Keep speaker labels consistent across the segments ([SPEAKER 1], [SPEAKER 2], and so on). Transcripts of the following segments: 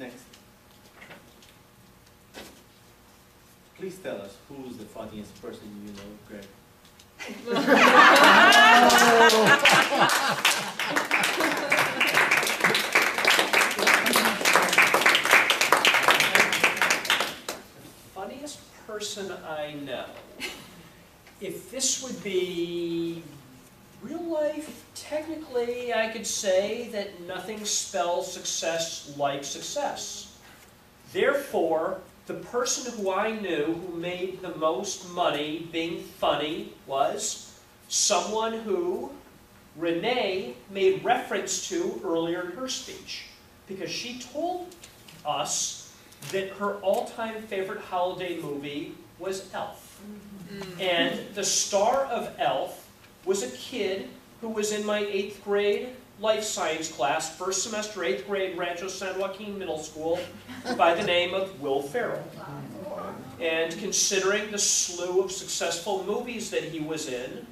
[SPEAKER 1] Next. Please tell us who's the funniest person you know, Greg.
[SPEAKER 2] Funniest person I know. If this would be real life, technically I could say that nothing spells success like success. Therefore, the person who I knew who made the most money being funny was someone who Renee made reference to earlier in her speech. Because she told us that her all-time favorite holiday movie was Elf. Mm-hmm. And the star of Elf was a kid who was in my eighth grade life science class, first semester, eighth grade, Rancho San Joaquin Middle School, by the name of Will Ferrell. And considering the slew of successful movies that he was in,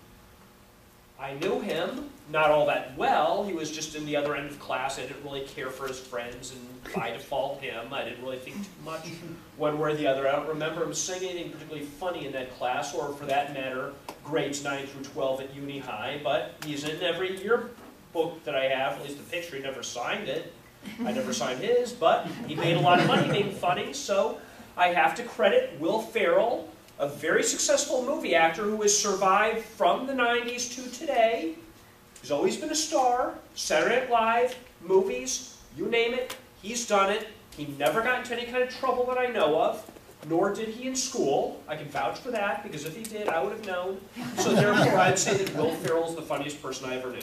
[SPEAKER 2] I knew him, not all that well. He was just in the other end of class. I didn't really care for his friends, and by default, him. I didn't really think too much one way or the other. I don't remember him saying anything particularly funny in that class, or for that matter, grades 9 through 12 at uni high, but he's in every yearbook that I have, at least the picture. He never signed it. I never signed his, but he made a lot of money being funny, so I have to credit Will Ferrell, a very successful movie actor who has survived from the 90s to today. He's always been a star, Saturday Night Live, movies, you name it, he's done it. He never got into any kind of trouble that I know of, nor did he in school. I can vouch for that, because if he did, I would have known. So therefore, I'd say that Will Ferrell is the funniest person I ever knew.